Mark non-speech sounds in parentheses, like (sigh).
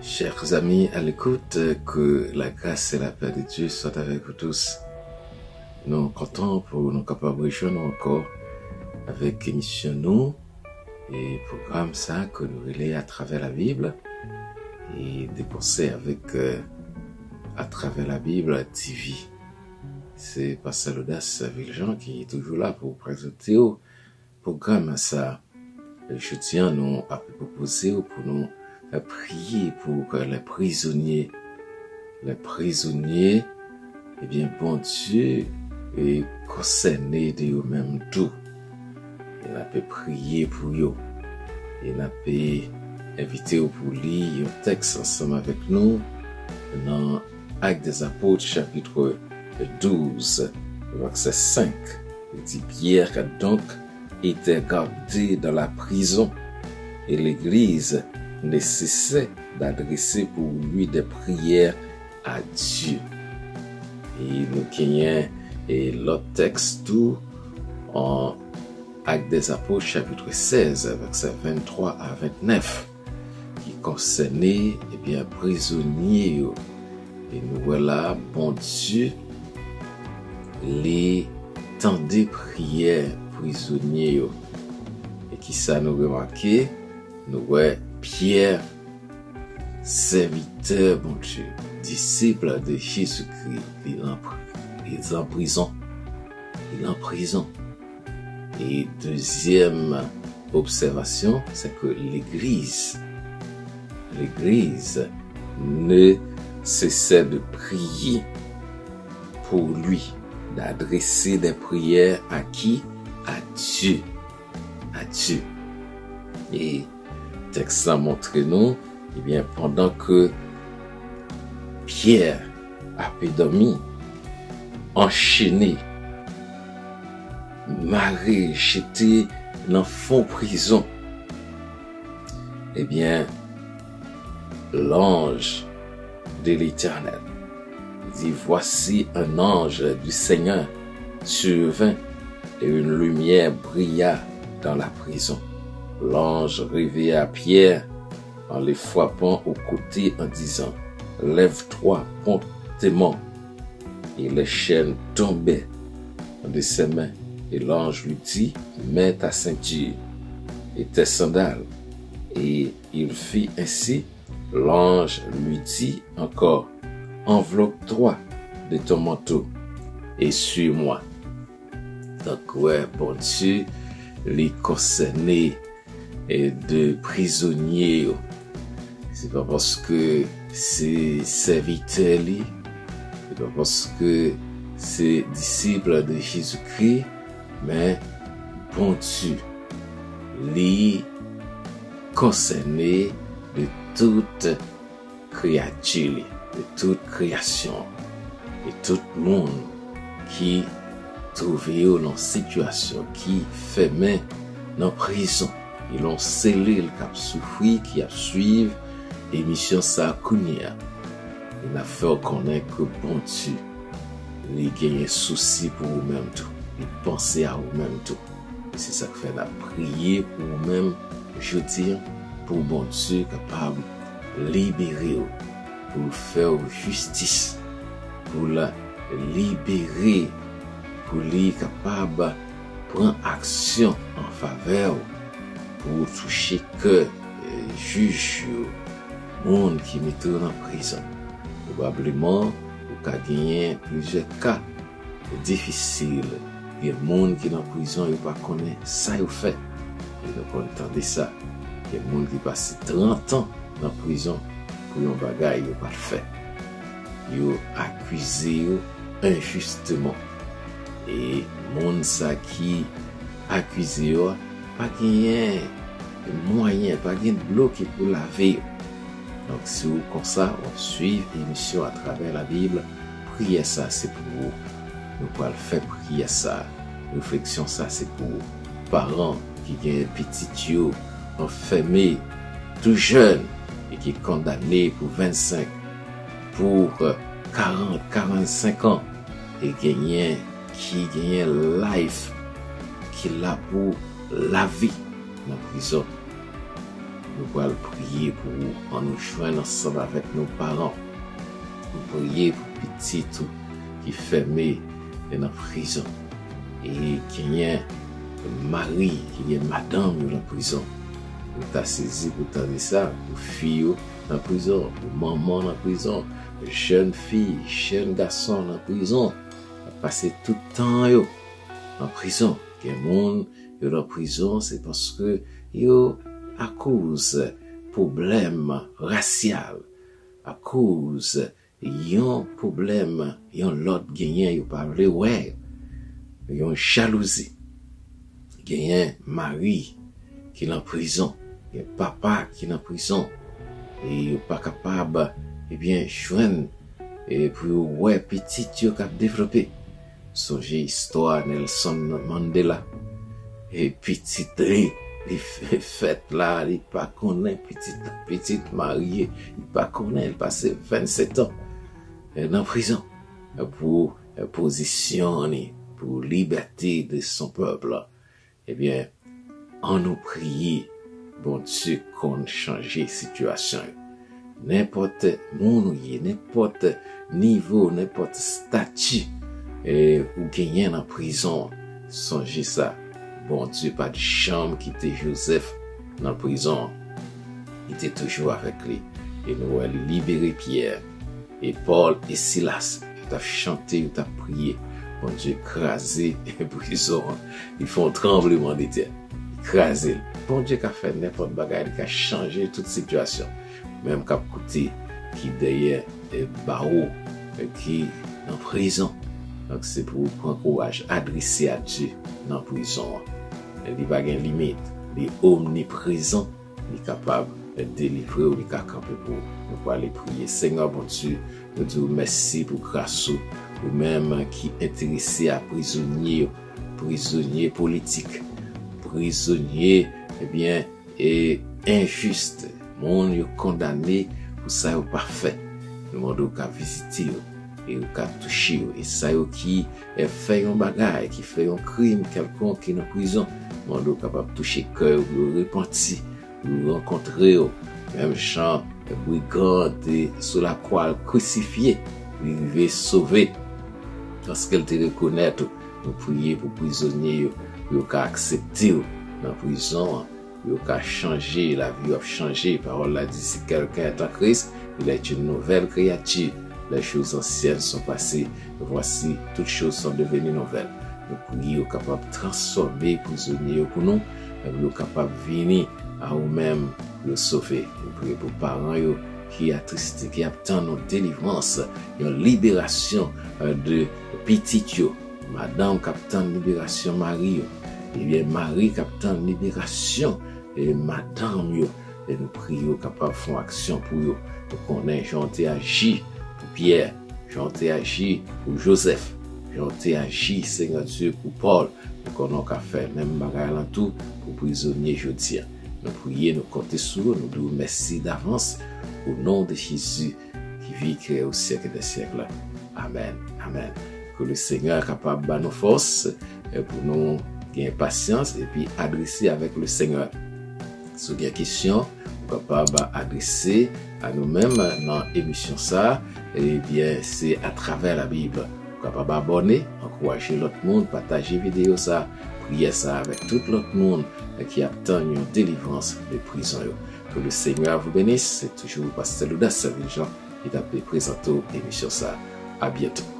Chers amis, à l'écoute, que la grâce et la paix de Dieu soient avec vous tous. Nous comptons pour nous capables de encore avec émission nous et programme ça que nous relais à travers la Bible et dépenser avec euh, à travers la Bible TV. C'est Pasteur Audace Villejean qui est toujours là pour présenter au programme ça. Je tiens nous à proposer pour nous prier pour les prisonniers. Les prisonniers, eh bien, bon Dieu, est concerné de eux-mêmes tout. Il a pu prier pour eux. Il a pu inviter pour lire un texte ensemble avec nous dans Actes des Apôtres, chapitre 12, verset 5. Il dit Pierre donc était gardé dans la prison et l'église ne cessait d'adresser pour lui des prières à Dieu. Et nous gagnons et l'autre texte tout en Actes des Apôtres chapitre 16 verset 23 à 29 qui concernait eh bien prisonniers et nous voilà bon Dieu les temps de prières prisonniers et qui ça nous remarqué? Nous voyons Pierre, serviteur, bon Dieu, disciple de Jésus-Christ, il est en prison. Il est en prison. Et deuxième observation, c'est que l'Église, l'Église ne cessait de prier pour lui, d'adresser des prières à qui? À Dieu. À Dieu. Et texte a montré nous, eh bien, pendant que Pierre a dormi, enchaîné, Marie, jeté dans fond prison, eh bien, l'ange de l'éternel dit, voici un ange du Seigneur survint et une lumière brilla dans la prison. L'ange réveilla Pierre en les frappant au côté en disant, Lève-toi promptement. Et les chaînes tombaient de ses mains. Et l'ange lui dit, Mets ta ceinture et tes sandales. Et il fit ainsi. L'ange lui dit encore, Enveloppe-toi de ton manteau et suis-moi. Donc ouais, bon Dieu, les concernés et de prisonniers. C'est pas parce que c'est serviteur, c'est pas parce que c'est disciple de Jésus-Christ, mais bon Dieu, les concerné de toute créature, de toute création, de tout le Trouve yo nan sitwasyon ki femen nan prison. E lon sele l kap soufri ki ap suiv emisyon sa akounia. E na fè w konen ke bon tu li genye souci pou ou menm tou. Li panse a ou menm tou. E se sa k fè na priye pou ou menm joutir pou bon tu kapab libere ou. Pou fè ou justis. Pou la libere ou. pou li kapab pran aksyon an faver pou touche ke e, juj yo moun ki mette nan prizon. Probableman, ou ka genyen plize ka difisil. Gen moun ki nan prizon yo pa konen sa yo fe. Yo nan kon tande sa. Gen moun ki pase 30 an nan prizon pou yon bagay yo pa fe. Yo akwize yo injusteman. e moun sa ki akwize yo pa genyen mwayen, pa genyen bloke pou la veyo. Donk si ou konsa, ou suiv emisyon a traver la Bibla, priye sa se pou ou. Nou pal fe priye sa, refleksyon sa se pou ou. Paran ki genyen pitit yo, enfeme, tou jen, e ki kondane pou 25, pou 40, 45 an, e genyen ki genyen life, ki la pou la vi nan prizon. Nou pral priye pou an nou chwen ansan avèk nou paran. Nou priye pou piti tou ki fèmè nan prizon. E genyen mari, genyen madame yo nan prizon. Nou ta sezi pou tande sa, pou fiyo nan prizon, pou maman nan prizon, jen fi, jen gason nan prizon. pase toutan yo an prison. Gen moun yo nan prison se paske yo a kouz problem rasyal, a kouz yon problem, yon lot genyen yo pavle wè, yon jalouzi. Genyen mari ki nan prison, gen papa ki nan prison, e yo pa kapab, eh ebyen, jwen, e pou wè pitit yo kap devlopè. Songez histoire Nelson Mandela, et petit Li fèt la, li pa konen, petit mariye, li pa konen, li pase 27 an, nan prizon, pou posisyon ni, pou liberté de son peuple. Ebyen, an nou priye, bon Dieu kon chanje situasyon. Nèpote moun ou ye, nèpote nivou, nèpote stati, e, ou genyen nan prizon, sonje sa, bon Diyo pa di chanm ki te Joseph nan prizon, ki te toujou avek li, e nou wè libere Pierre, e Paul, e Silas, ki ta chante, ki ta priye, bon Diyo krasi (laughs) prizon, ki fon trembleman de ten, krasi, bon Diyo ka fè nepot bagay, ki ka chanje tout situasyon, mèm kap koute, ki deye e barou, e ki nan prizon, Donk se pou pran kouaj adrese a Dje nan prizon an. Li bagen limit, li omniprezan, li kapab delivre ou li kakampe pou. Nou pa li priye. Senyor bon tu, nou di ou mersi pou krasou. Ou menm ki enterese a prizonye. Prizonye politik. Prizonye, ebyen, eh e injuste. Moun yo kondane pou sa yo pa fe. Nou mandou ka viziti yo. e ou kap touche yo. E sa yo ki e fè yon bagay, ki fè yon krim, kelkon ki nan prizon, mando kapap touche kè ou yo repenti, ou yo renkontre yo. Mèm chan, e brigante, sou la kwa al krusifiye, ou yon ve sove. Kanske el te rekonèt yo, nou priye pou prizonye yo, yo ka aksepte yo nan prizon an. yo ka chanje, la vi yo ap chanje, parol la di si kelken etan kris, il et une nouvel kreativ. La chouz ansyen son pase, vwasi, tout chouz son deveni nouvel. Nou pou li yo kapap transforme prizonye yo pou nou, yo kapap vini a ou men yo sofe. Yo pou li pou paran yo ki atriste, ki aptan nou delivrans, yo liberasyon euh, de pitit yo. Madame kaptan liberasyon mari yo, ebyen mari kaptan liberasyon e madame yo. E nou pou li yo kapap fon aksyon pou yo. Nou konen agi Pierre, jante agi pou Joseph. yon te aji, Seigneur Dieu, pou Paul, nou konon ka fe, men bagay lan tou, pou prizonye jodia. Nou pouye nou kote sou, nou dou mersi davans, ou non de Jésus, ki vi kre ou seke de seke la. Amen, amen. Kou le Seigneur kapab ba nou fos, pou nou gen pasyans, epi adresi avek le Seigneur. Sou gen kisyon, kapab ba adresi a nou men nan emisyon sa, ebyen se a traver la Bible. kapab abone, ankouache lot moun, pataje video sa, priye sa avek tout lot moun ki aptan yon delivrans de yo. Kou le seigneur vou benis, se toujou pastelou da sa viljan, ki tape prezento emisyon sa. A bietou.